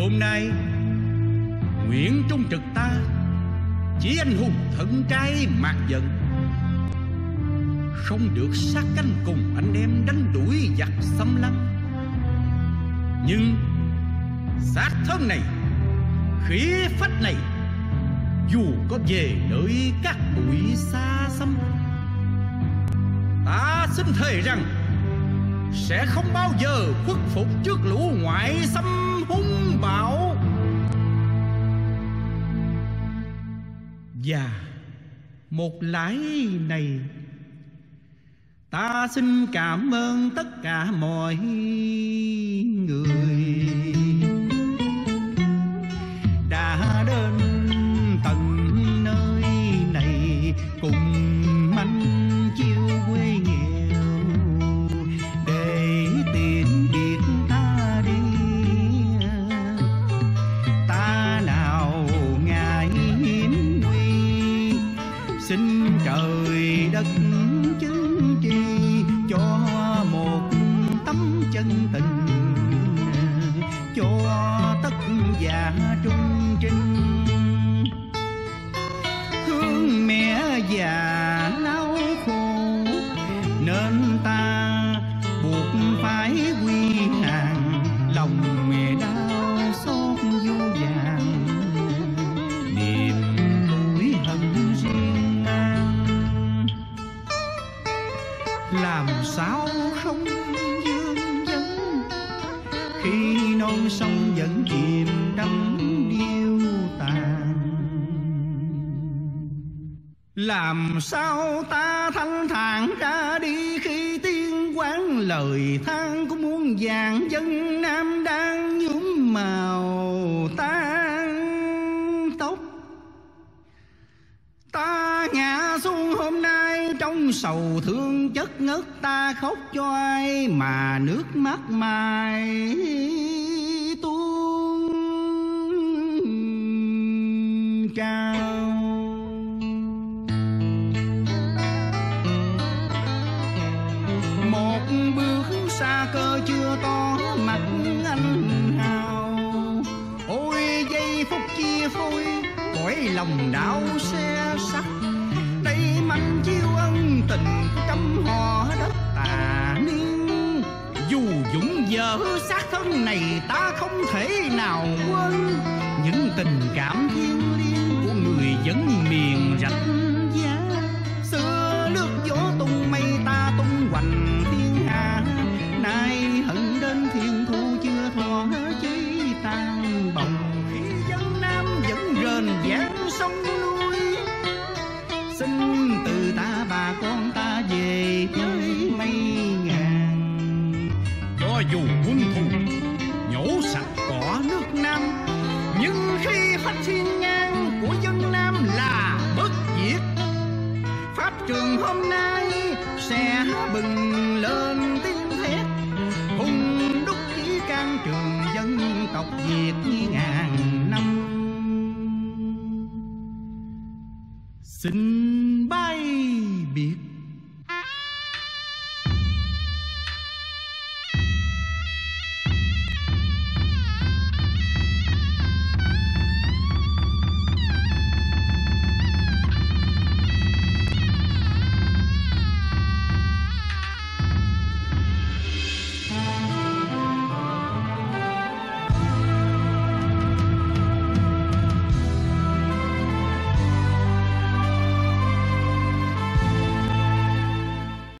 hôm nay, nguyện trung trực ta chỉ anh hùng thận trai mạc giận. Không được sát canh cùng anh em đánh đuổi giặc xâm lăng. Nhưng xác thân này, khí phách này, dù có về nơi các bụi xa xăm, ta xin thề rằng sẽ không bao giờ khuất phục trước lũ ngoại xâm hung bạo và một lái này, ta xin cảm ơn tất cả mọi người. nag dương dân khi non sông vẫn chìm đắm điêu tàn. Làm sao ta thanh thản ra đi khi tiên quán lời than của muôn vàng dân nam đang nhuốm màu tan tóc Ta ngã xuống hôm nay, trong sầu thương chất ngất, ta khóc cho ai mà nước mắt mai tuôn trao một bước xa cơ chưa to, mặt anh hào. Ôi, giây phút chia phôi, cõi lòng đau xe tình trăm họ đất tà niên. Dù dũng dở xác thân này ta không thể nào quên. Những tình cảm thiêng liêng của người dân miền rạch ta, bà con ta về với mây ngàn. Cho dù quân thù, nhổ sạch cỏ nước nam, nhưng khi phát thiên ngang của dân nam là bất diệt. Pháp trường hôm nay sẽ bừng lên tiếng thét, hùng đúc khí can trường dân tộc việt ngàn năm. Xin bay